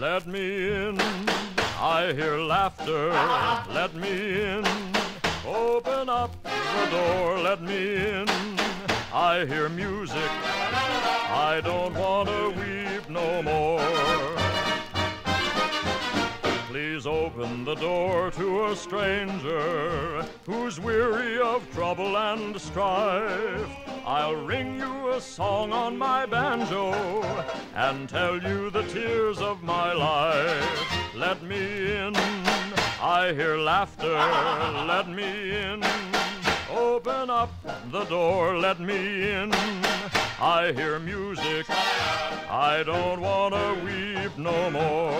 let me in. I hear laughter, let me in. Open up the door, let me in. I hear music, I don't want to weep no more. Open the door to a stranger who's weary of trouble and strife. I'll ring you a song on my banjo and tell you the tears of my life. Let me in, I hear laughter, let me in. Up the door, let me in. I hear music, I don't want to weep no more.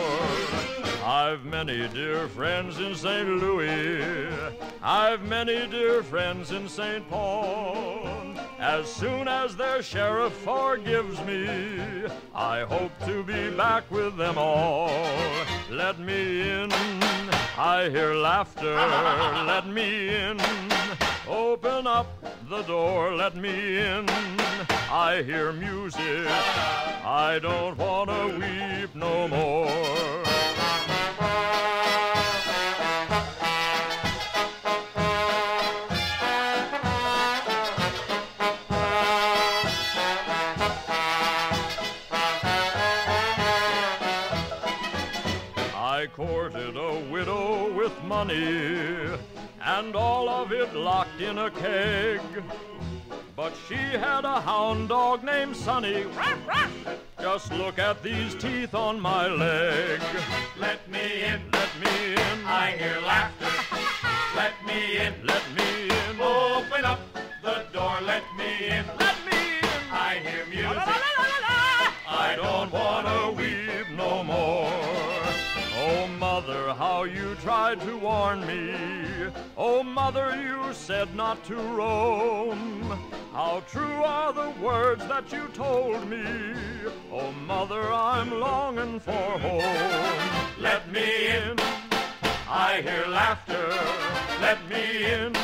I've many dear friends in St. Louis. I've many dear friends in St. Paul. As soon as their sheriff forgives me, I hope to be back with them all. Let me in. I hear laughter. Let me in. Open up the door. Let me in. I hear music. I don't want to weep no more. I courted a widow with money and all of it locked in a keg. But she had a hound dog named Sonny. Just look at these teeth on my leg. Let me mother, how you tried to warn me. Oh, mother, you said not to roam. How true are the words that you told me. Oh, mother, I'm longing for home. Let me in, I hear laughter. Let me in.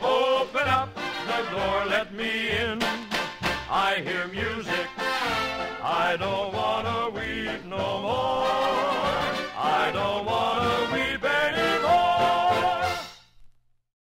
open up The door, let me in. I hear music. I don't